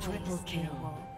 Triple kill.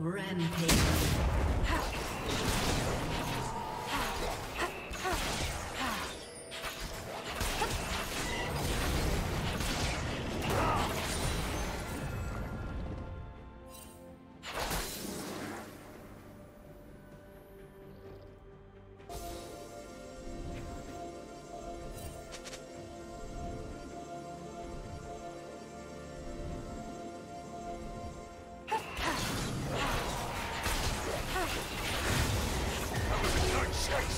Rampage. Red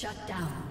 Shut down.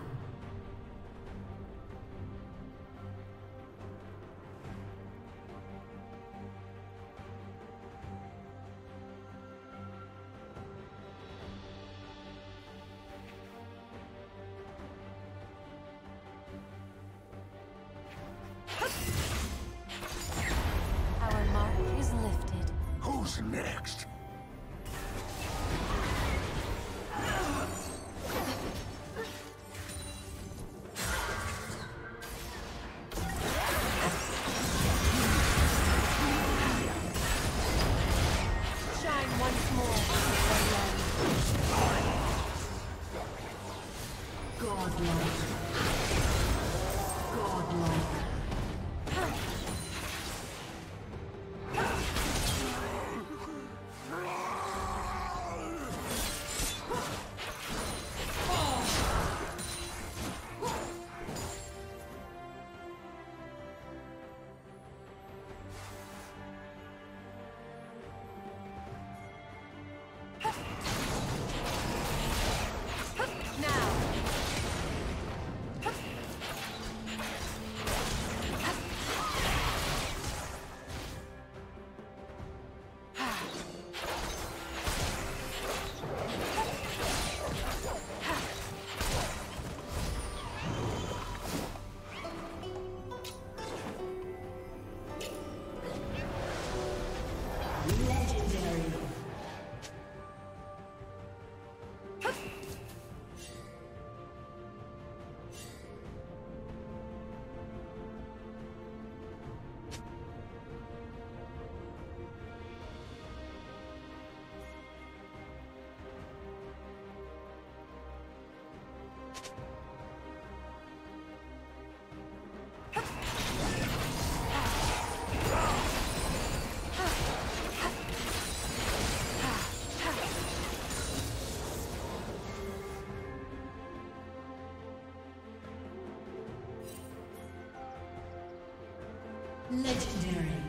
Legendary.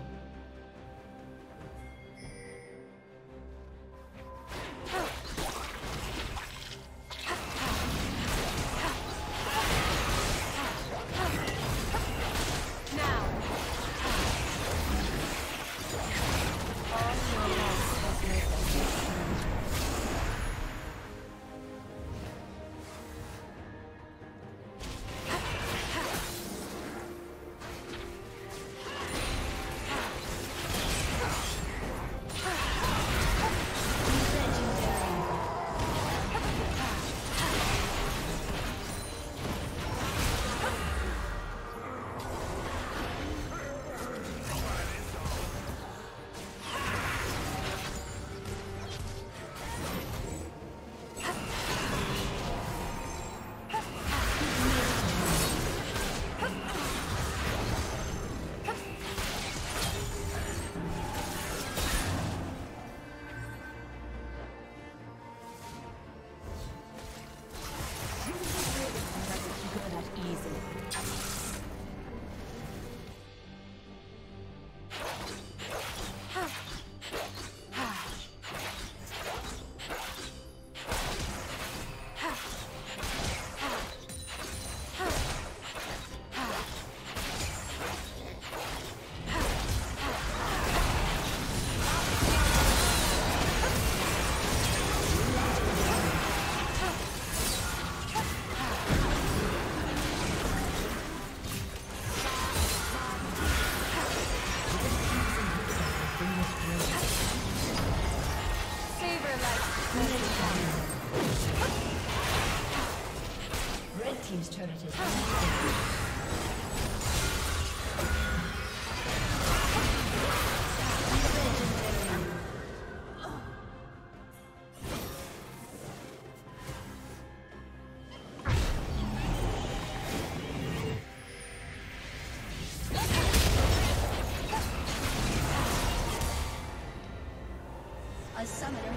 Summoner.